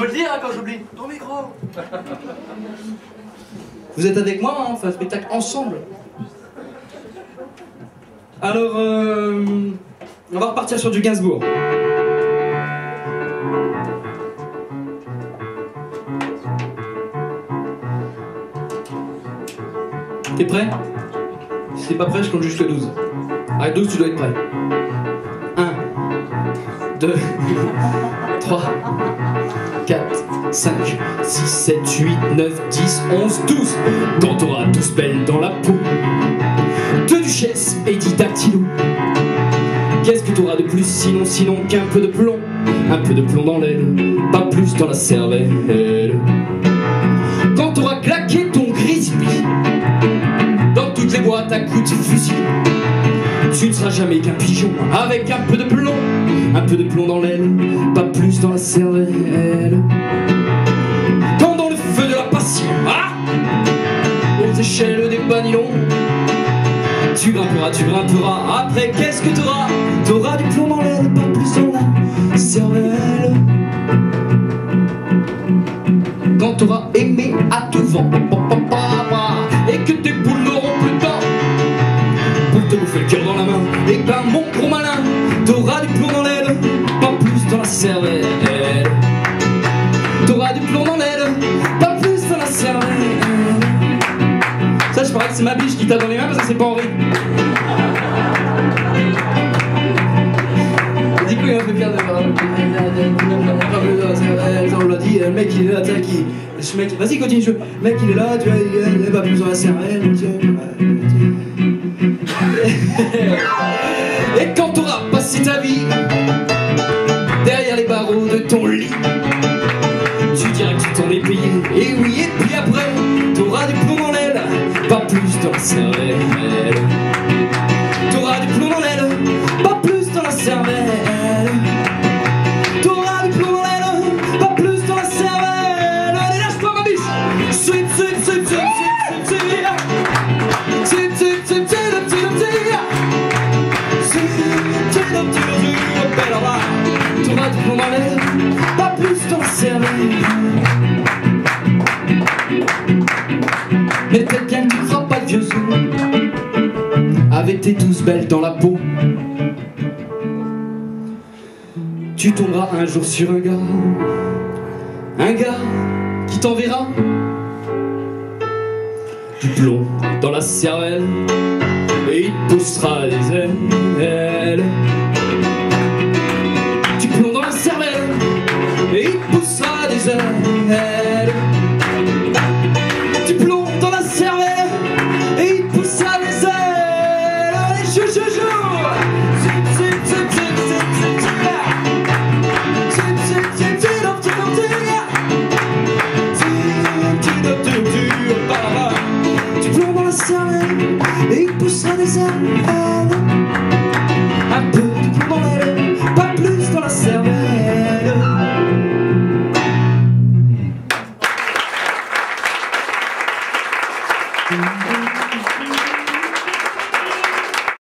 le dire hein, quand j'oublie. Ton micro. Vous êtes avec moi, hein, on fait un spectacle ensemble. Alors, euh, on va repartir sur du Gainsbourg. T'es prêt? Si t'es pas prêt, je compte jusqu'à 12. À 12, tu dois être prêt. 1, 2, 3, 4, 5, 6, 7, 8, 9, 10, 11, 12. Quand t'auras tous belle dans la peau de duchesse et didactylo. Qu'est-ce que t'auras de plus sinon, sinon qu'un peu de plomb? Un peu de plomb dans l'aile, pas plus dans la cervelle. Quand t'auras claqué ton grizzly dans toutes les boîtes à coups de fusil, tu ne seras jamais qu'un pigeon avec un peu de plomb, un peu de plomb dans l'aile, pas plus dans la cervelle. Dans le feu de la passion, ah, aux échelles des banillons, tu grimperas, tu grimperas. Après, qu'est-ce que t'auras? T'auras du plomb dans l'aile, pas plus dans la cervelle. Quand t'auras aimé à tout vent, dans la main, et ben mon gros malin, t'auras du plomb dans l'aile, pas plus dans la cervelle. T'auras du plomb dans l'aile, pas plus dans la cervelle. Ça, je parie que c'est ma biche qui t'a dans les mains parce que c'est pas Henri. Du coup, il m'a fait perdre on l'a dit, le mec il est là, qui. Mec, vas-y, continue, le mec il est là, tu vois, il est, pas plus dans la cervelle. Et quand t'auras passé ta vie derrière les barreaux de ton lit, tu diras que tu t'en es payé. Et oui, et puis après, t'auras du plomb dans l'aile, pas plus dans la cervelle. Dans l'aile, pas plus la cervelle. Mais peut-être bien que pas de vieux os Avec tes douze belles dans la peau. Tu tomberas un jour sur un gars. Un gars qui t'enverra Du plomb dans la cervelle. Et il poussera les ailes